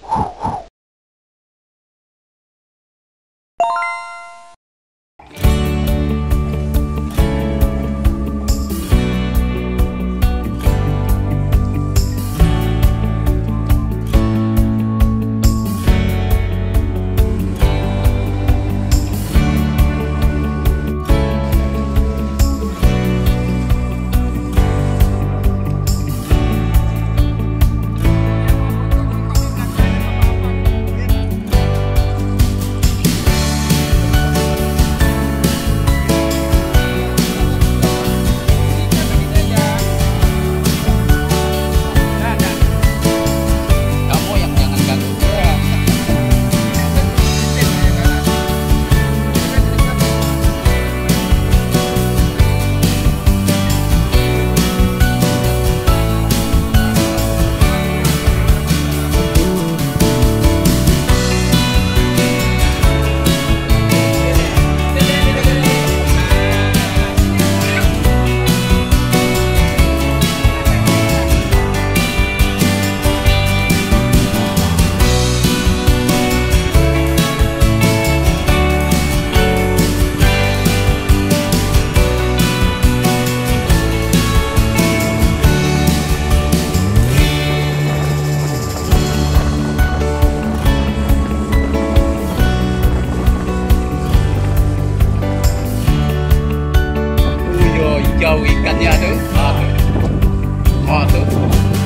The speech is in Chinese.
you 叫伊干呀都，啊都，啊都。